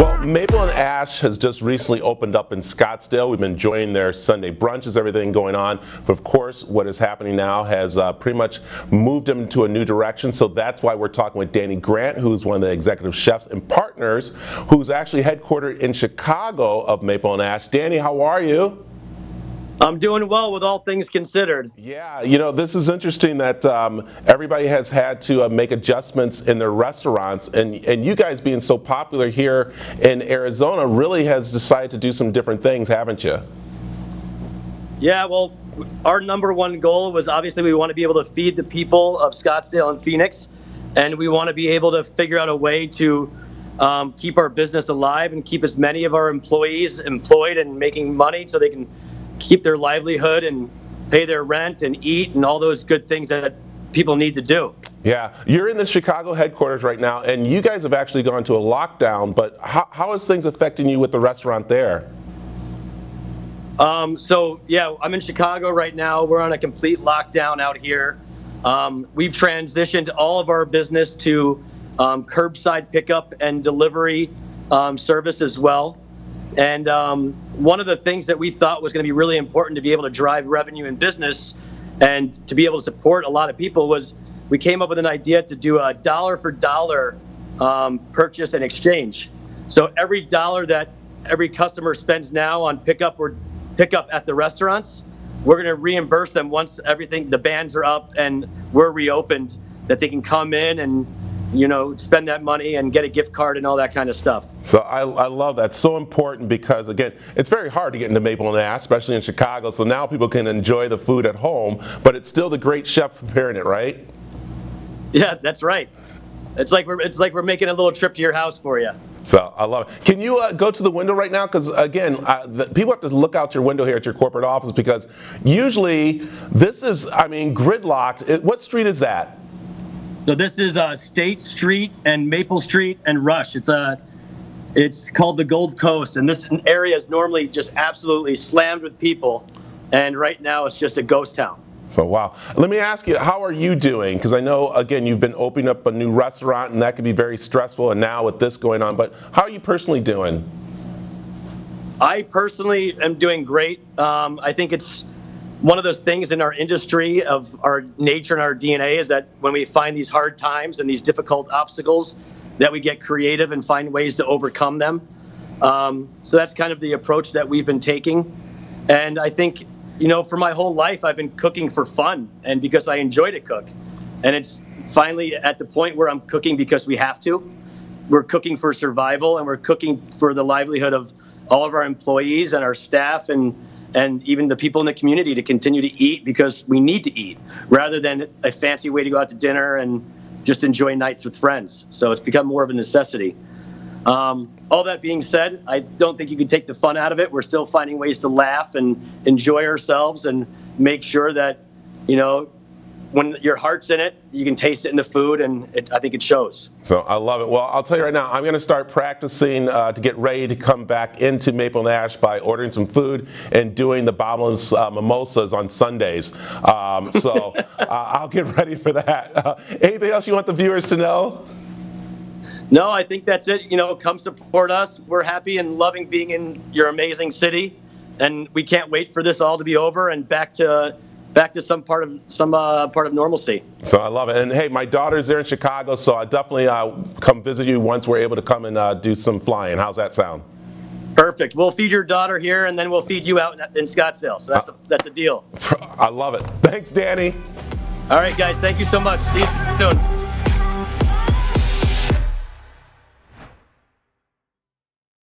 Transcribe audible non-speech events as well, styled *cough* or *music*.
Well, Maple and Ash has just recently opened up in Scottsdale. We've been enjoying their Sunday brunches, everything going on. But of course, what is happening now has uh, pretty much moved them into a new direction. So that's why we're talking with Danny Grant, who's one of the executive chefs and partners, who's actually headquartered in Chicago of Maple and Ash. Danny, how are you? I'm doing well with all things considered. Yeah, you know, this is interesting that um, everybody has had to uh, make adjustments in their restaurants, and, and you guys being so popular here in Arizona really has decided to do some different things, haven't you? Yeah, well, our number one goal was obviously we want to be able to feed the people of Scottsdale and Phoenix, and we want to be able to figure out a way to um, keep our business alive and keep as many of our employees employed and making money so they can keep their livelihood and pay their rent and eat and all those good things that people need to do. Yeah, you're in the Chicago headquarters right now, and you guys have actually gone to a lockdown. But how, how is things affecting you with the restaurant there? Um, so yeah, I'm in Chicago right now. We're on a complete lockdown out here. Um, we've transitioned all of our business to um, curbside pickup and delivery um, service as well. And um, one of the things that we thought was going to be really important to be able to drive revenue in business and to be able to support a lot of people was we came up with an idea to do a dollar for dollar um, purchase and exchange. So every dollar that every customer spends now on pickup or pickup at the restaurants, we're going to reimburse them once everything the bans are up and we're reopened that they can come in and you know, spend that money and get a gift card and all that kind of stuff. So I, I love that. So important because, again, it's very hard to get into Maple and Ash, especially in Chicago. So now people can enjoy the food at home, but it's still the great chef preparing it, right? Yeah, that's right. It's like we're it's like we're making a little trip to your house for you. So I love it. Can you uh, go to the window right now? Because again, uh, the, people have to look out your window here at your corporate office because usually this is, I mean, gridlocked. It, what street is that? So this is uh, State Street and Maple Street and Rush. It's a uh, it's called the Gold Coast, and this area is normally just absolutely slammed with people, and right now it's just a ghost town. So wow. Let me ask you, how are you doing? Because I know again you've been opening up a new restaurant, and that can be very stressful. And now with this going on, but how are you personally doing? I personally am doing great. Um, I think it's one of those things in our industry of our nature and our DNA is that when we find these hard times and these difficult obstacles, that we get creative and find ways to overcome them. Um, so that's kind of the approach that we've been taking. And I think, you know, for my whole life, I've been cooking for fun and because I enjoy to cook. And it's finally at the point where I'm cooking because we have to. We're cooking for survival and we're cooking for the livelihood of all of our employees and our staff and and even the people in the community to continue to eat because we need to eat rather than a fancy way to go out to dinner and just enjoy nights with friends. So it's become more of a necessity. Um, all that being said, I don't think you can take the fun out of it. We're still finding ways to laugh and enjoy ourselves and make sure that, you know, when your heart's in it, you can taste it in the food, and it, I think it shows. So I love it. Well, I'll tell you right now, I'm going to start practicing uh, to get ready to come back into Maple and Ash by ordering some food and doing the bottomless uh, mimosas on Sundays. Um, so *laughs* uh, I'll get ready for that. Uh, anything else you want the viewers to know? No, I think that's it. You know, come support us. We're happy and loving being in your amazing city, and we can't wait for this all to be over and back to back to some part of some uh, part of normalcy. So I love it. And hey, my daughter's there in Chicago, so I definitely uh, come visit you once we're able to come and uh, do some flying. How's that sound? Perfect. We'll feed your daughter here, and then we'll feed you out in Scottsdale. So that's a, that's a deal. *laughs* I love it. Thanks, Danny. All right, guys. Thank you so much. See you soon.